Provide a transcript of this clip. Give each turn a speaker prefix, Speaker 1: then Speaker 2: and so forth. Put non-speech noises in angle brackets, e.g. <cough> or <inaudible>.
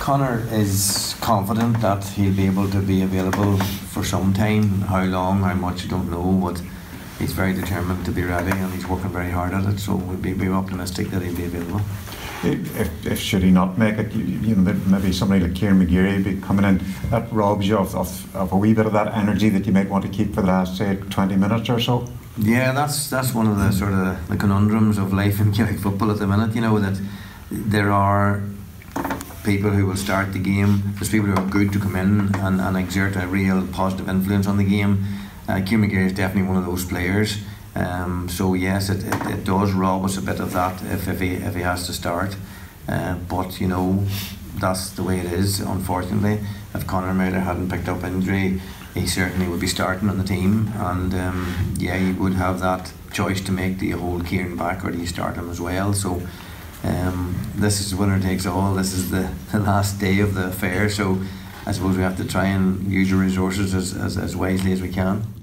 Speaker 1: Conor is confident that he'll be able to be available for some time. How long, how much, I don't know, but he's very determined to be ready and he's working very hard at it. So we'd be, be optimistic that he'll be available.
Speaker 2: If, if should he not make it, you, you know, maybe somebody like Kieran McGeary be coming in, that robs you of, of, of a wee bit of that energy that you might want to keep for the last, say, 20 minutes or so.
Speaker 1: Yeah, that's that's one of the sort of the conundrums of life in <laughs> Gaelic football at the minute. You know that there are people who will start the game. There's people who are good to come in and, and exert a real positive influence on the game. Uh, Kieran McGeary is definitely one of those players. Um, so yes, it, it, it, does rob us a bit of that if, if he if he has to start. Uh, but you know, that's the way it is. Unfortunately, if Conor Meyler hadn't picked up injury, he certainly would be starting on the team, and um, yeah, he would have that choice to make. Do you hold Kieran back or do you start him as well? So. Um, this is winner takes all. This is the, <laughs> the last day of the fair, so I suppose we have to try and use our resources as, as, as wisely as we can.